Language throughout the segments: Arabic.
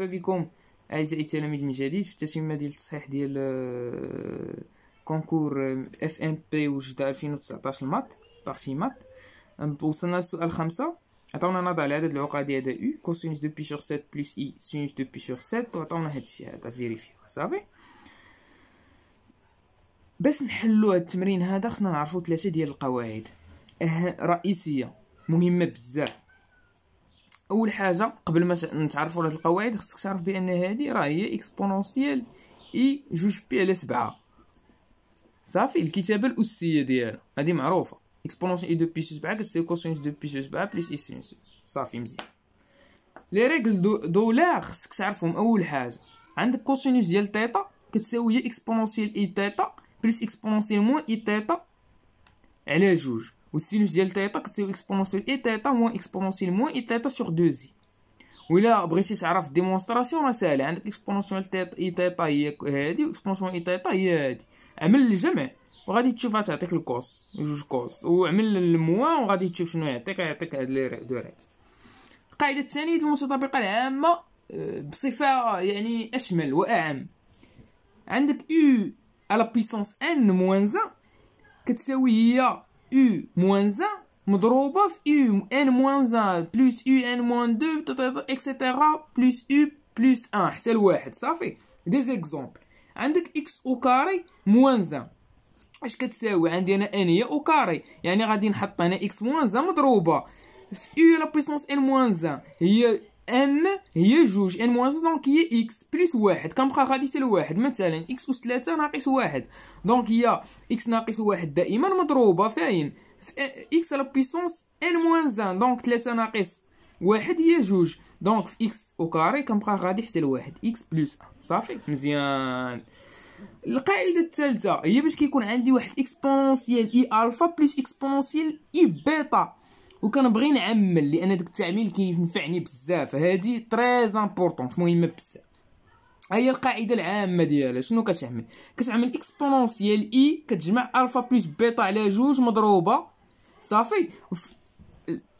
مرحبا بكم اعزائي التلاميذ من جديد في التتمه ديال التصحيح ديال آه، concours FMP وجدة 2019 ال maths partie maths وصلنا للسؤال خمسة. عطاونا نضع العدد العقدي هذا u cosinus deux pi sur 7 plus i sinus deux pi sur 7 وعطاونا هادشي هذا vérifie صافي باش نحلو هاد التمرين هذا خصنا نعرفو ثلاثة ديال القواعد. أه رئيسية. مهمة بزاف. أول حاجة قبل ما نتعرفوا على القواعد خصك تعرف بأن هذه راه هي exponentielle i جوج pi على سبعة. صافي الكتابة الاسيه ديالها. هذه معروفة. exponentielle i deux pi سبعة كتساوي cosinus deux pi سبعة plus i sinus صافي مزيان. les règles d'Euler خصك تعرفهم. أول حاجة عندك cosinus ديال thêta كتساوي هي exponentielle i thêta plus exponentielle moins i thêta على جوج. وال sinus ديال thêta كتساوي exponentielle i thêta moins exponentielle moins i thêta sur deux i ولا بغيتي تعرف démonstration راه ساهله عندك exponentielle thêta i thêta هي هادي و exponentielle i thêta هي هادي عمل الجمع وغادي تشوف غتعطيك ال cos جوج cos وعمل ال moins وغادي تشوف شنو يعطيك يعطيك هاد les deux القاعده الثانية ديال المتطابقه العامه بصفه يعني اشمل واعم عندك u à la puissance n moins un كتساوي هي u moins 1 مضروبة في u n moins 1 plus u n moins 2 etc plus u plus 1 حتى لواحد صافي des exemples عندك x au carré moins 1 اش كتساوي عندي أنا n هي au carré يعني غادي نحط هنا x moins 1 مضروبة في u à la puissance n moins 1 هي n هي جوج. n moins donc هي x plus واحد. كنبقى غادي حتى لواحد مثلا x أس ثلاثة ناقص واحد. donc هي x ناقص واحد دائما مضروبة. فاين في x à la puissance n moins un donc ثلاثة ناقص واحد هي جوج. donc في x au carré كنبقى غادي حتى لواحد x plus صافي؟ مزيان. القاعدة الثالثة هي باش كيكون عندي واحد exponentielle i alpha plus exponentielle i bêta وكنبغي نعمل لأن داك التعميل كينفعني بزاف. هادي très importante مهمة بزاف. هي القاعدة العامة ديالها. شنو كتعمل؟ كتعمل exponentielle i كتجمع alpha plus bêta على جوج مضروبة. صافي.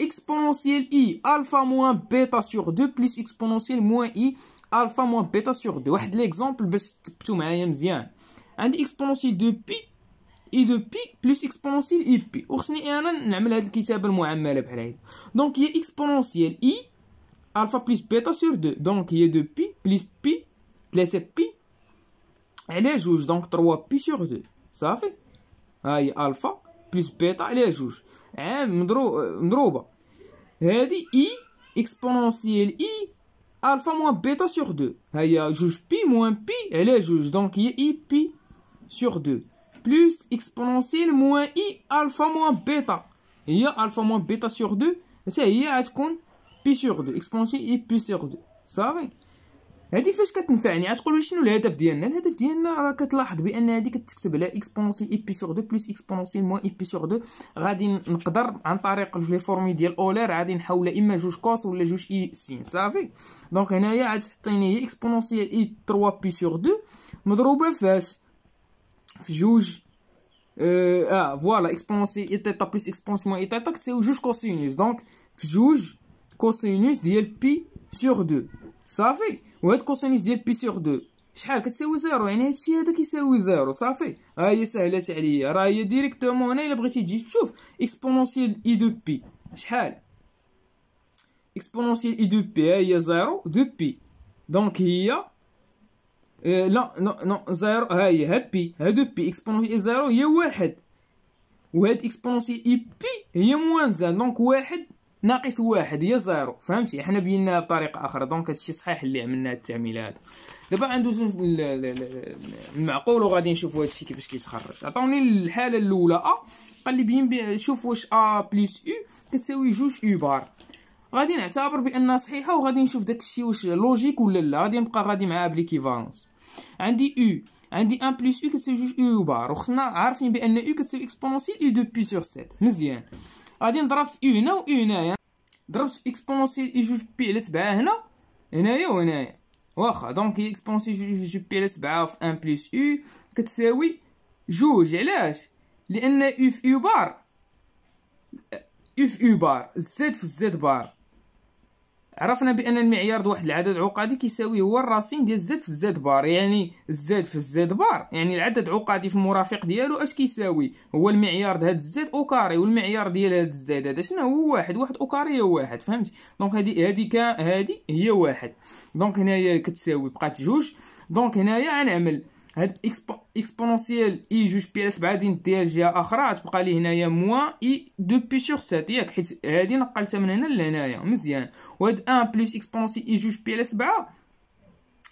exponentielle i alpha moins bêta sur 2 plus exponentielle moins i alpha moins bêta sur 2 واحد l'exemple باش تثبتوا معايا مزيان. عندي exponentielle deux pi i deux pi plus exponentielle i pi وخصني أنا نعمل هاد الكتابة المعملة بحال هكا donc هي exponentielle i alpha plus bêta sur 2 donc هي deux pi plus pi 3 pi على جوج. donc 3 pi sur 2 صافي؟ ها هي alpha plus bêta على جوج. عام مضروبة. هادي i exponentielle i alpha moins bêta sur 2 ها هي جوج pi moins pi على جوج. donc هي i pi sur 2 plus exponentielle moins i alpha moins bêta. هي alpha moins bêta sur 2 حتى هي غتكون pi sur 2 exponentielle i pi sur 2 صافي هادي فاش كتنفعني؟ غتقول شنو الهدف ديالنا؟ الهدف ديالنا راه كتلاحظ بأن هادي كتكتب على exponentielle i pi sur 2 plus exponentielle moins i pi sur 2 غادي نقدر عن طريق les formules ديال أولير غادي نحول إما جوج cos ولا جوج i sin صافي donc هنايا غتعطيني هي exponentielle i 3 pi sur 2 مضروبة فاش؟ في جوج آه, آه voilà exponentielle i thêta plus exponentielle i thêta كتساوي جوج cosinus donc في جوج cosinus ديال pi sur deux صافي وهاد cosinus ديال pi sur deux شحال كتساوي zéro يعني هادشي هذا كيساوي zéro صافي ها هي سهله عليا راه هي directement هنا الا بغيتي تجي تشوف exponentielle i deux pi شحال exponentielle i deux pi ها هي zéro deux pi donc هي إيه لا non non zéro ها هي ها pi هادو pi exponentielle zéro هي واحد. وهاد exponentielle i pi هي moins un donc واحد ناقص واحد هي zéro. فهمتي؟ حنا بيناها بطريقة آخرى. donc هادشي صحيح اللي عملنا هاد التعميل هذا دابا ندوزو المعقول وغادي نشوفو هادشي كيفاش كيتخرج. عطاوني الحالة الأولى. أ قال لي بين شوف واش 1 plus u كتساوي جوج u barre. غادي نعتبر بأنها صحيحة وغادي نشوف داكشي واش logique ولا لا. غادي نبقى غادي معاها ب l'équivalence عندي u عندي 1 plus u كتساوي جوج u barre وخصنا عارفين بأن u كتساوي exponentielle i deux pi sur 7 مزيان. غادي نضرب في u هنا و u هنايا. ضربت exponentielle i جوج pi على 7 هنا. هنايا وهنايا واخا. donc هي exponentielle جوج pi على 7 في 1 plus u كتساوي جوج. علاش؟ لأن u في u barre u في u barre z في z barre عرفنا بأن المعيار واحد العدد عقدي كيساوي هو ال racine ديال z في z barre يعني z في z barre. يعني العدد عقدي في المرافق ديالو اش كيساوي؟ هو المعيار د هاد ال z au carré والمعيار ديال هاد ال z هذا شنو؟ هو واحد واحد au carré هو واحد فهمتي donc هادي هادي كا هادي هي واحد. donc هنايا كتساوي بقات جوج. donc هنايا غنعمل هاد exponentielle i جوج pi على 7 غادي نديها لجهه أخرى تبقى لي هنايا moins i deux pi sur 7 ياك حيت هادي نقلتها من هنا لهنايا مزيان. وهاد 1 plus exponentielle i جوج pi على 7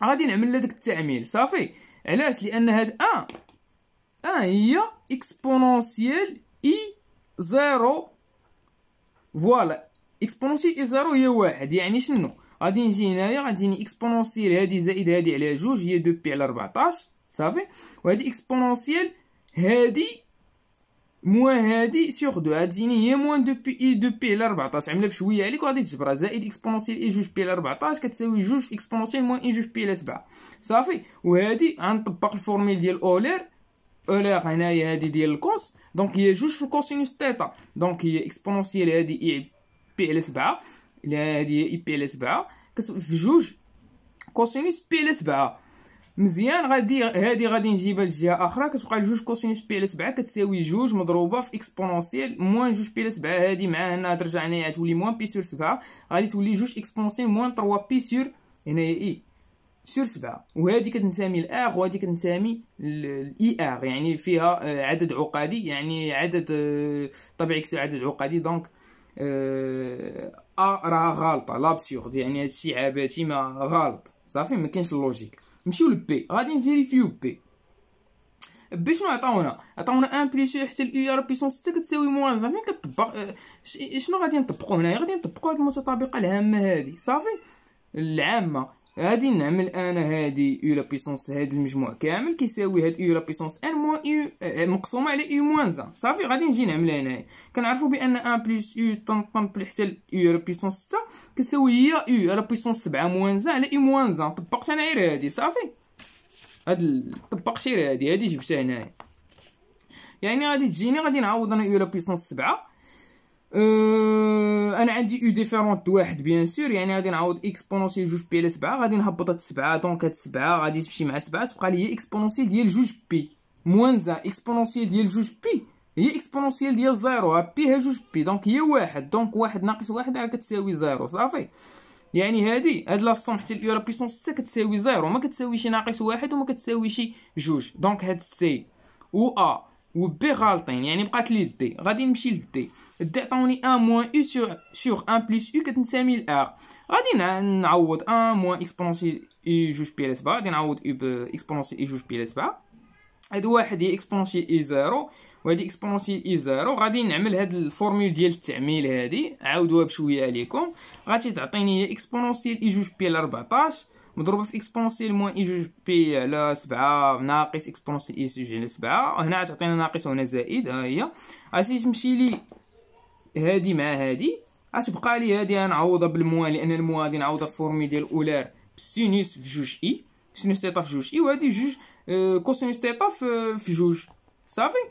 غادي نعمل لها داك التعميل صافي. علاش؟ لأن هاد 1 1 هي exponentielle i zéro. voilà exponentielle i zéro هي واحد يعني شنو؟ غادي نجي هنايا غاديني exponentielle هادي زائد هادي على جوج هي deux pi على 14 صافي وهادي exponentielle هادي moins هادي sur deux غتجيني هي moins deux pi i deux pi على 14 عاملة بشوية عليك وغادي تجبرها زائد exponentielle i جوج pi على 14 كتساوي جوج exponentielle moins i جوج pi على 7 صافي؟ وهادي غنطبق ال formule ديال Euler. Euler هنايا هادي ديال ال cos donc هي جوج في ال cosinus thêta. donc هي exponentielle هادي i pi على 7 هادي هي i pi على 7 في جوج cosinus pi على 7 مزيان. غادي هادي غادي نجيبها لجهة آخرى. كتبقى جوج cosinus pi على 7 كتساوي جوج مضروبة في exponentielle moins جوج pi على 7 هادي مع هنا ترجع هنايا تولي moins pi sur 7 غادي تولي جوج exponentielle moins 3 pi sur هنايا i sur 7 وهادي كتنتمي ل R وهادي كتنتمي لاي اغ يعني فيها آه، عدد عقدي يعني عدد آه، طبيعي عدد عقدي. donc آ آه، راه غالطه l'absurde يعني هادشي عباتي ما غلط صافي ما كاينش ال logique نمشيو ل B غادي ن vérifيو B. B شنو عطاونا؟ عطاونا un plus حتى ال u puissance 6 كتساوي moins زعما كتطبق آه، شنو غادي نطبقو هنايا؟ غادي نطبقو هاد المتطابقة الهامة هادي صافي؟ العامة. غادي نعمل أنا هادي u la puissance هاد المجموع كامل كيساوي هاد u la puissance n moins u مقسومة على u moins un صافي غادي نجي نعمل هنايا. كنعرفوا بأن un plus u طنطن حتى u la puissance 6 كتساوي هي u la puissance 7 moins un على u moins un طبقت أنا غير هادي صافي. هاد طبقت غير هادي هادي جبتها هنايا. يعني غادي تجيني غادي نعوض أنا u la puissance 7 أه أنا عندي u différent واحد bien sûr يعني غادي نعوض exponentielle جوج pi على سبعة غادي نهبط هاد سبعة donc هاد سبعة غادي تمشي مع سبعة تبقى لي exponentielle ديال جوج pi moins un exponentielle ديال جوج pi هي exponentielle ديال zéro pi ها جوج pi donc هي واحد donc واحد ناقص واحد راه كتساوي zéro صافي. يعني هادي هاد la somme حتى ال u puissance 6 كتساوي zéro ما كتساويش ناقص واحد وما كتساويش جوج donc هاد C و A و B غالطين. يعني بقات لي D غادي نمشي ل D. D عطاوني un moins u sur sur un plus u كتنتمي ل R غادي نعوض un moins exponentielle i جوج pi سبعة غادي نعوض i exponentielle i جوج pi سبعة هاد واحد هي exponentielle i zéro وهادي exponentielle i zéro غادي نعمل هاد ال formule ديال التعميل هادي. عاودوها بشوية عليكم. غادي تعطيني هي exponentielle i جوج pi على 14 مضروبه في exponentielle moins i جوج pi على سبعة ناقص exponentielle i جوج على سبعة. هنا تعطينا ناقص وهنا زائد ها هي. غادي تمشي لي هادي مع هادي. غتبقى لي هادي غنعوضها بال moins لأن ال moins غادي نعوضها في formule ديال Euler ب sinus في جوج i. sinus thêta في جوج i وهادي جوج آه، cosinus thêta في جوج. صافي؟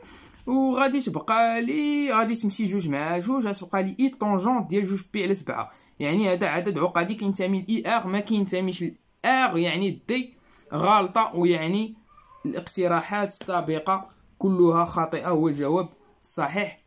وغادي تبقى لي غادي تمشي جوج مع جوج غتبقى لي i tangente ديال جوج pi على سبعة. يعني هذا عدد عقدي كينتمي ل iR ما كينتميش R يعني D غالطة ويعني الاقتراحات السابقة كلها خاطئة هو الجواب الصحيح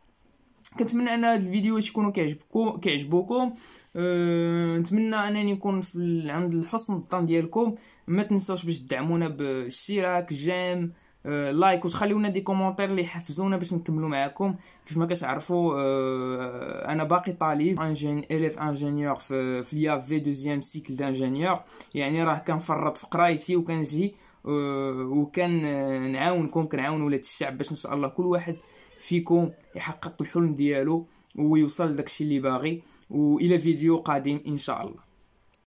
كنتمنى أن هذا الفيديو يكونوا كيعجبكم كيعجبوكم. أه نتمنى أنني نكون في عند الحسن الظن ديالكم. ما تنساوش باش تدعمونا بالاشتراك j'aime like وتخليونا des commentaires اللي يحفزونا باش نكملوا معكم كيف ما كتعرفوا أه أنا باقي طالب ingén élève ingénieur في في ليا في deuxième cycle d'ingénieur يعني راه كنفرط في قرايتي وكنجي أه وكان نعاونكم كنعاون ولاد الشعب باش ان شاء الله كل واحد فيكم يحقق الحلم ديالو ويوصل لداكشي اللي باغي. والى فيديو قادم إن شاء الله.